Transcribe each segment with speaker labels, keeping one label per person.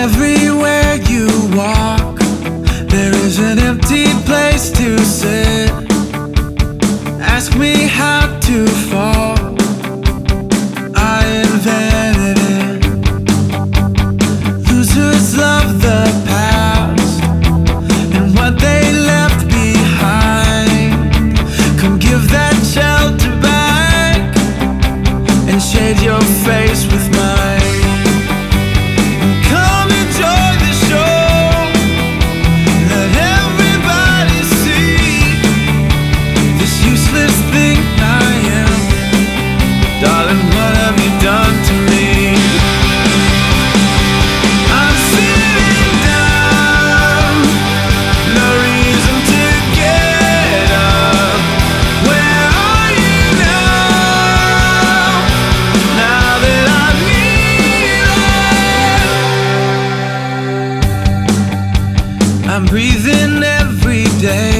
Speaker 1: Everywhere you walk, there is an empty place to sit. Ask me how to fall. I invented it. Losers love the past and what they left behind. Come give that shelter back and shade your face with me. I'm breathing every day.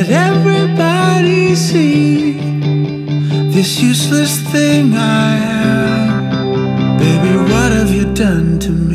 Speaker 1: Let everybody see this useless thing I am. Baby, what have you done to me?